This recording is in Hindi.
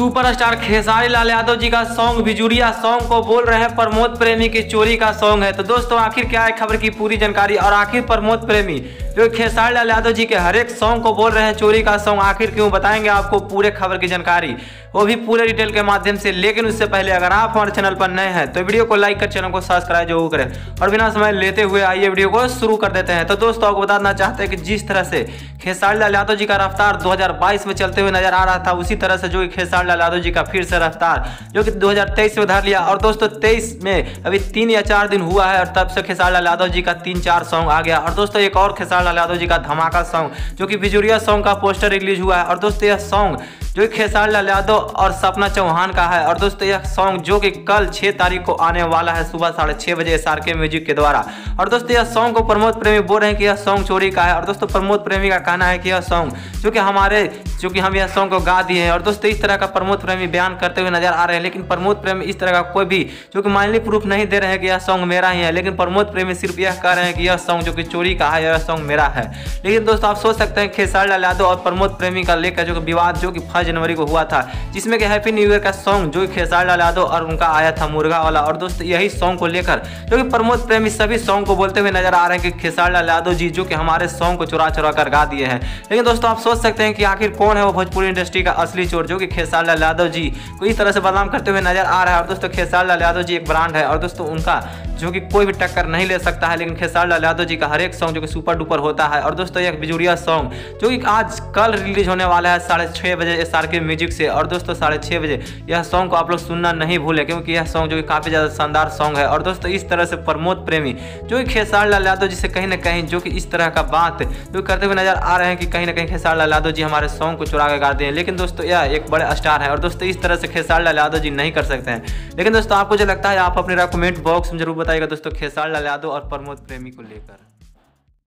सुपरस्टार खेसारी लाल यादव जी का सॉन्ग बिजुरिया सॉन्ग को बोल रहे हैं प्रमोद प्रेमी की चोरी का सॉन्ग है। तो दोस्तों, आखिर क्या है खबर की पूरी जानकारी और आखिर प्रमोद प्रेमी जो खेसारी लाल यादव जी के हर एक सॉन्ग को बोल रहे हैं, चोरी का सॉन्ग आखिर क्यों बताएँगे आपको पूरे खबर की जानकारी? वो भी पूरे डिटेल के माध्यम से, लेकिन उससे पहले अगर आप हमारे चैनल पर नए हैं तो वीडियो को लाइक कर चैनल को सब्सक्राइब ज़रूर करें। और बिना समय लेते हुए आइए वीडियो को शुरू कर देते हैं। तो दोस्तों, आपको बताना चाहते हैं कि जिस तरह से खेसारी लाल यादव जी का रफ्तार 2022 में चलते हुए नज़र आ रहा था, उसी तरह से जो खेसारी लाल यादव जी का फिर से रफ्तार, जो कि 2023 में उधार लिया। और दोस्तों 23 में अभी तीन या चार दिन हुआ है, और तब से खेसारी लाल यादव जी का तीन चार सॉन्ग आ गया। और दोस्तों, एक और खेसारी लाल यादव जी का धमाका सॉन्ग जो कि बिजुरिया सॉन्ग का पोस्टर रिलीज़ हुआ है। और दोस्तों, यह सॉन्ग जो खेसारी लाल यादव और सपना चौहान का है। और दोस्तों, यह सॉन्ग जो कि कल छः तारीख को आने वाला है सुबह साढ़े छः बजे एस के म्यूज़िक के द्वारा। और दोस्तों, यह सॉन्ग को प्रमोद प्रेमी बोल रहे हैं कि यह सॉन्ग चोरी का है। और दोस्तों, प्रमोद प्रेमी का कहना है कि यह सॉन्ग जो कि हमारे जो कि हम यह सॉन्ग को गा दिए हैं। और दोस्तों, इस तरह का प्रमोद प्रेमी बयान करते हुए नज़र आ रहे हैं, लेकिन प्रमोद प्रेमी इस तरह का कोई भी जो कि माइनली प्रूफ नहीं दे रहे हैं कि यह सॉन्ग मेरा ही है, लेकिन प्रमोद प्रेमी सिर्फ़ यह कह रहे हैं कि यह सॉन्ग जो कि चोरी का है, यह सॉन्ग मेरा है। लेकिन दोस्तों, आप सोच सकते हैं खेसारी लाल यादव और प्रमोद प्रेमी का लेकर जो विवाद जो कि फ़र्स्ट जनवरी को हुआ था, जिसमें कि हैप्पी न्यू ईयर का सॉन्ग जो कि खेसारी लाल यादव और उनका आया था मुर्गा वाला। और दोस्तों, यही सॉन्ग को लेकर जो कि प्रमोद प्रेमी सभी सॉन्ग को बोलते हुए नज़र आ रहे हैं कि खेसारी लाल यादव जी जो कि हमारे सॉन्ग को चुरा चुरा कर गा दिए हैं। लेकिन दोस्तों, आप सोच सकते हैं कि आखिर कौन है वो भोजपुरी इंडस्ट्री का असली चोर, जो कि खेसारी लाल यादव जी? को इस तरह से बदनाम करते हुए नज़र आ रहा है? और दोस्तों खेसारी लाल यादव जी एक ब्रांड है, और दोस्तों, उनका जो कि कोई भी टक्कर नहीं ले सकता है, लेकिन खेसारी लाल यादव जी का हर एक सॉन्ग जो कि सुपर डुपर होता है। और दोस्तों, एक बिजुरिया सॉन्ग जो कि आज कल रिलीज़ होने वाला है साढ़े छः बजे एस आर के म्यूज़िक से। और दोस्तों, साढ़े छः बजे यह सॉन्ग को आप लोग सुनना नहीं भूलें, क्योंकि यह सॉन्ग जो कि काफ़ी ज़्यादा शानदार सॉन्ग है। और दोस्तों, इस तरह से प्रमोद प्रेमी जो कि खेसारी लाल यादव जी से कहीं ना कहीं जो कि इस तरह का बात जो करते हुए नज़र आ रहे हैं कि कहीं ना कहीं खेसारी लाल यादव जी हमारे सॉन्ग को चुरा के गाते हैं लेकिन दोस्तों, यह एक बड़े स्टार है। और दोस्तों, इस तरह से खेसारी लाल यादव जी नहीं कर सकते हैं। लेकिन दोस्तों, आपको जो लगता है, आप अपने कमेंट बॉक्स में ज़रूर बताइएगा दोस्तों खेसार लाल यादव और प्रमोद प्रेमी को लेकर।